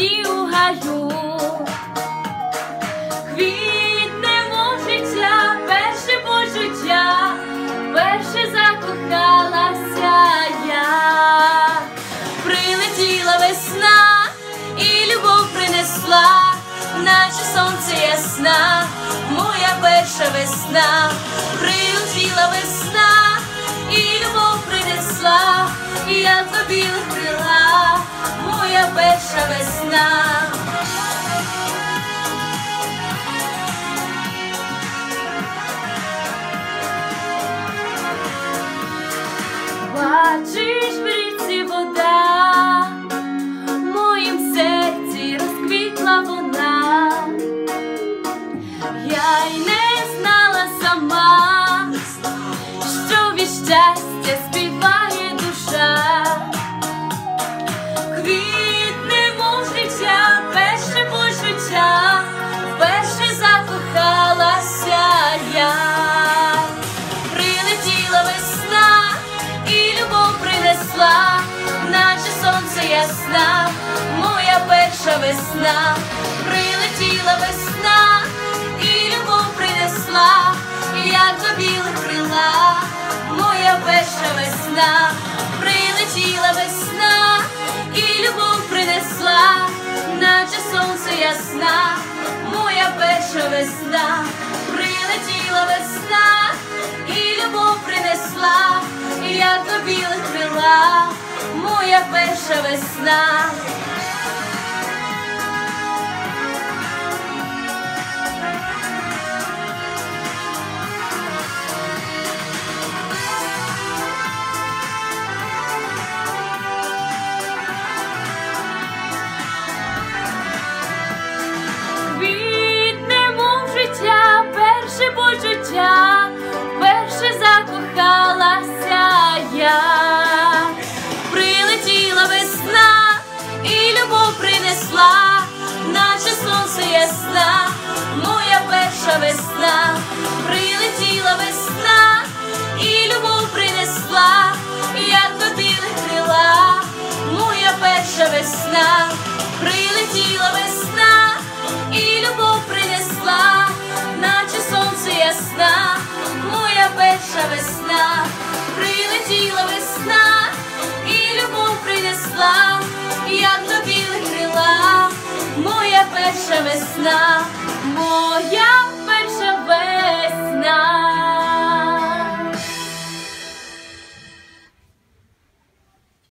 весні у гаю, Квітне мов життя, перше почуття, перше закохалася я, прилетіла весна і любов принесла, наче сонце ясна, моя перша весна, прилетіла весна і любов принесла, і я тобі перша весна. Ясна, моя перша весна, прилетіла весна і любов принесла, як до білих крила, моя перша весна, прилетіла весна і любов принесла, наче сонце ясна, моя перша весна, прилетіла весна і любов принесла, як до білих крила, моя перша весна. Квітне, мов життя, перше почуття, сонце весна, моя